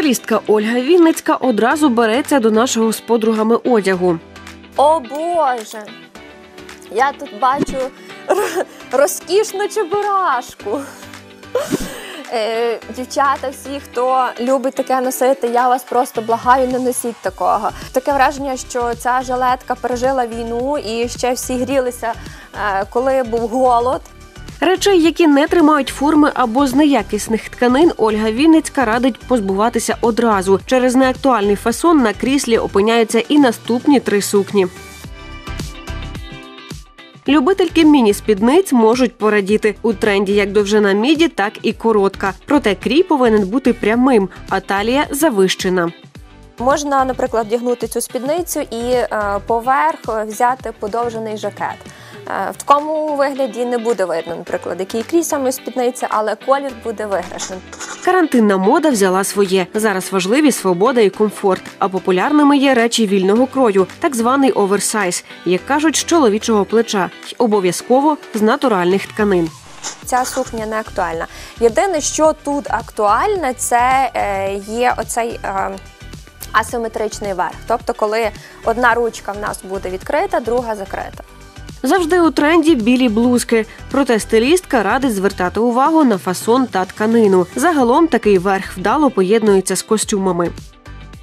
Стилістка Ольга Вінницька одразу береться до нашого з подругами одягу. О Боже! Я тут бачу розкішну чебурашку. Е, Дівчата, всі, хто любить таке носити, я вас просто благаю, не носіть такого. Таке враження, що ця жилетка пережила війну і ще всі грілися, е, коли був голод. Речей, які не тримають форми або з неякісних тканин, Ольга Вінницька радить позбуватися одразу. Через неактуальний фасон на кріслі опиняються і наступні три сукні. Любительки міні-спідниць можуть порадіти у тренді як довжина міді, так і коротка. Проте крій повинен бути прямим, а талія завищена. Можна, наприклад, вдягнути цю спідницю і е, поверх е, взяти подовжений жакет. Е, в такому вигляді не буде видно, наприклад, який крій саме спідниці, але колір буде виграшним. Карантинна мода взяла своє. Зараз важливі свобода і комфорт. А популярними є речі вільного крою, так званий оверсайз, як кажуть, з чоловічого плеча, й обов'язково з натуральних тканин. Ця сукня не актуальна. Єдине, що тут актуальне, це е, є оцей. Е, Асиметричний верх, тобто, коли одна ручка в нас буде відкрита, друга закрита. Завжди у тренді білі блузки. Проте стилістка радить звертати увагу на фасон та тканину. Загалом такий верх вдало поєднується з костюмами.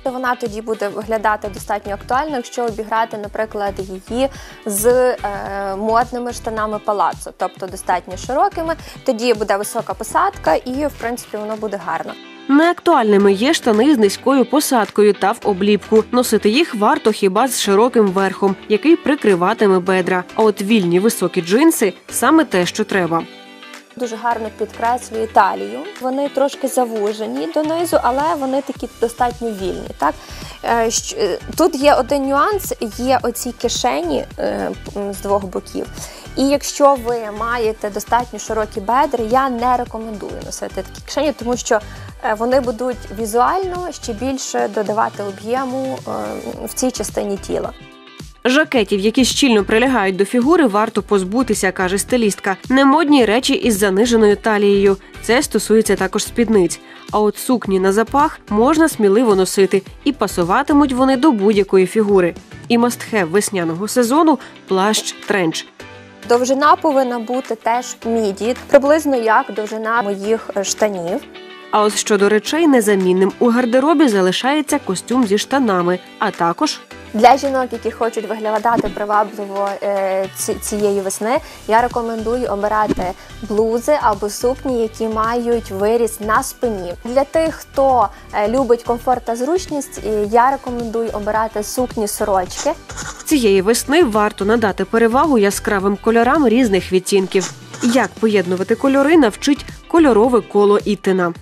Вона тоді буде виглядати достатньо актуально, якщо обіграти, наприклад, її з е, модними штанами палацу, тобто достатньо широкими. Тоді буде висока посадка, і в принципі воно буде гарно. Неактуальними є штани з низькою посадкою та в обліпку. Носити їх варто хіба з широким верхом, який прикриватиме бедра. А от вільні високі джинси саме те, що треба. Дуже гарно підкреслює талію. Вони трошки завужені донизу, але вони такі достатньо вільні. Так Е, е, тут є один нюанс: є оці кишені е, з двох боків. І якщо ви маєте достатньо широкі бедри, я не рекомендую носити такі кишені, тому що вони будуть візуально ще більше додавати об'єму е, в цій частині тіла. Жакетів, які щільно прилягають до фігури, варто позбутися, каже стилістка. Немодні речі із заниженою талією. Це стосується також спідниць. А от сукні на запах можна сміливо носити, і пасуватимуть вони до будь-якої фігури. І мастхев весняного сезону плащ тренч. Довжина повинна бути теж міді, приблизно як довжина моїх е, штанів. А от щодо речей, незамінним у гардеробі залишається костюм зі штанами, а також Для жінок, які хочуть виглядати привабливо е, цієї весни, я рекомендую обирати блузи або сукні, які мають виріз на спині. Для тих, хто е, любить комфорт та зручність, е, я рекомендую обирати сукні сорочки. цієї весни варто надати перевагу яскравим кольорам різних відтінків. Як поєднувати кольори навчить кольорове коло Ітина.